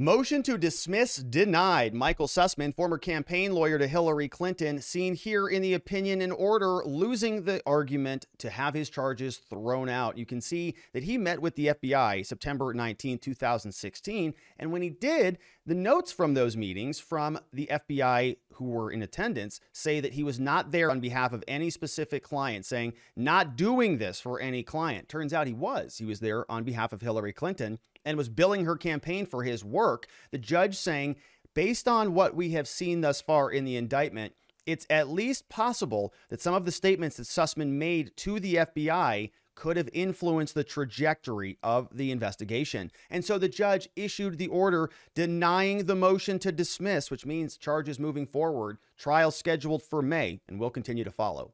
Motion to dismiss denied. Michael Sussmann, former campaign lawyer to Hillary Clinton, seen here in the opinion and order, losing the argument to have his charges thrown out. You can see that he met with the FBI September 19, 2016. And when he did, the notes from those meetings from the FBI who were in attendance say that he was not there on behalf of any specific client, saying, not doing this for any client. Turns out he was. He was there on behalf of Hillary Clinton and was billing her campaign for his work. The judge saying, based on what we have seen thus far in the indictment, it's at least possible that some of the statements that Sussmann made to the FBI could have influenced the trajectory of the investigation. And so the judge issued the order denying the motion to dismiss, which means charges moving forward, trial scheduled for May, and will continue to follow.